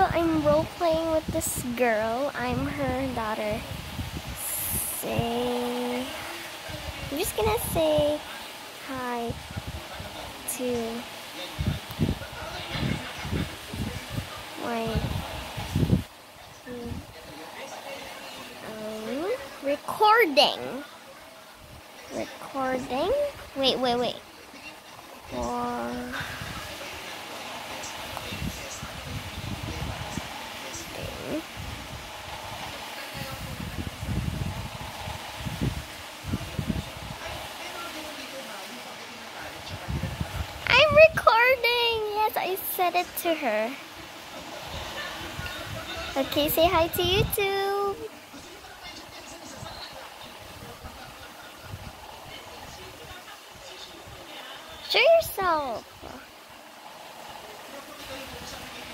so I'm role playing with this girl. I'm her daughter. Say, I'm just gonna say hi to my um, recording. Recording. Wait, wait, wait. For Recording. Yes, I said it to her. Okay, say hi to YouTube. Show yourself.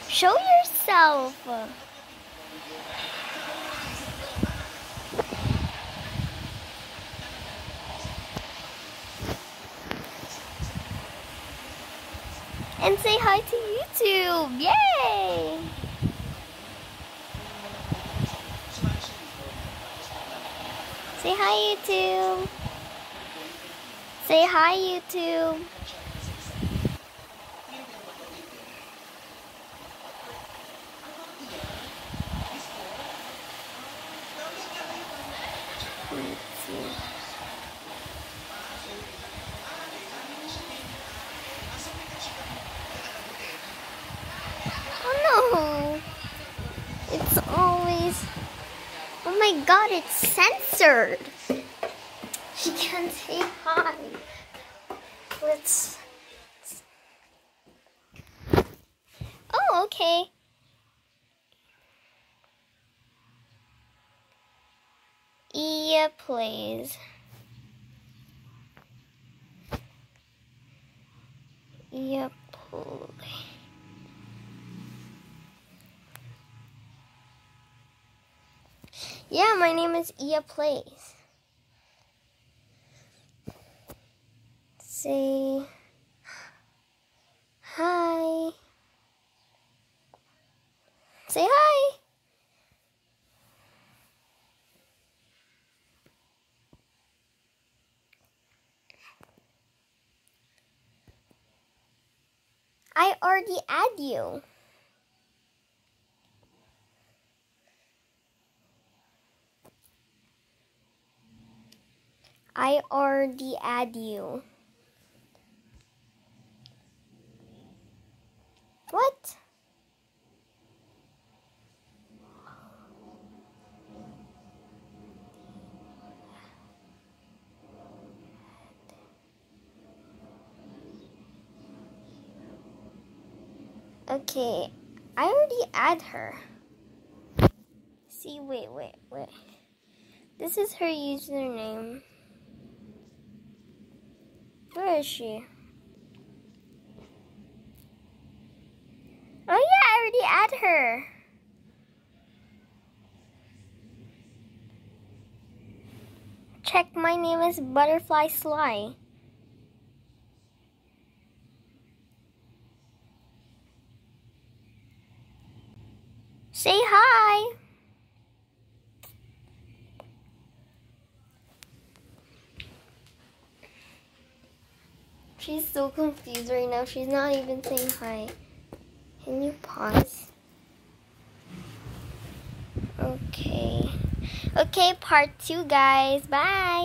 Show yourself. And say hi to YouTube. Yay! Say hi, YouTube. Say hi, YouTube. Let's see. Oh no! It's always. Oh my god, it's censored! She can't say hi. Let's. Oh, okay. Plays. Iya play. Yeah, my name is Iya Plays. Say hi. Say hi. I already add you. I already add you. What? Okay, I already add her. See, wait, wait, wait. This is her username. Where is she? Oh yeah, I already add her. Check, my name is Butterfly Sly. Say hi. She's so confused right now. She's not even saying hi. Can you pause? Okay. Okay, part two, guys. Bye.